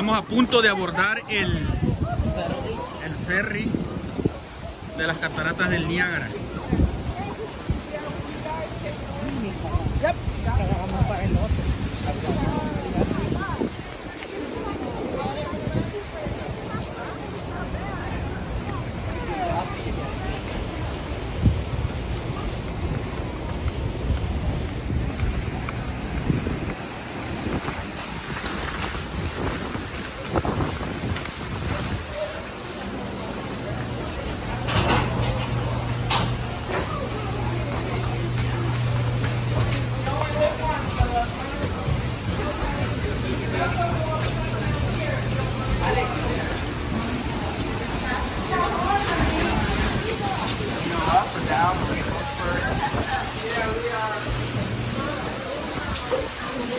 Estamos a punto de abordar el, el ferry de las cataratas del Niágara. I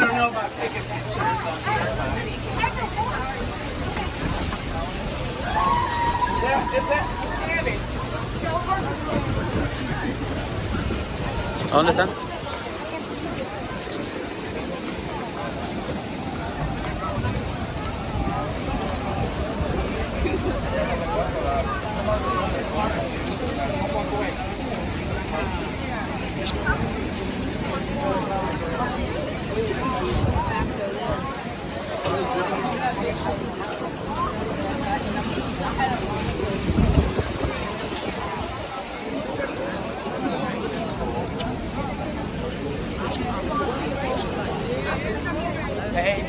don't know about taking pictures on camera. Is that, is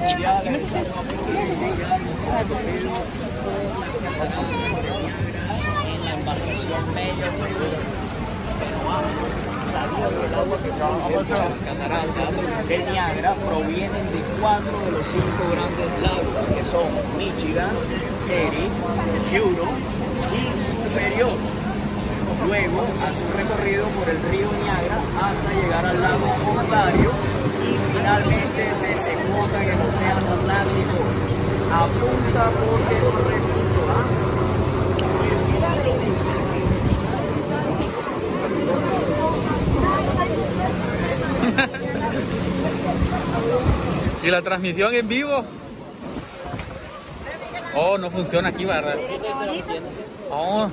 las cataratas de Niágara en la embarcación Mayor. Pero vamos, ¿sabías que el agua que por las cataratas del Niágara provienen de cuatro de los cinco grandes lagos que son Michigan, Erie, Huron y Superior? Luego hace un recorrido por el río Niágara hasta llegar al lago Ontario y finalmente desemboca en el océano Atlántico. Apunta porque corre punto ¿ah? ¿Y la transmisión en vivo? Oh, no funciona aquí, ¿verdad? Oh,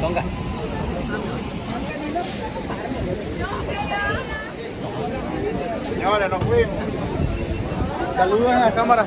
Tonga. Señores, nos fuimos. saludos en la cámara.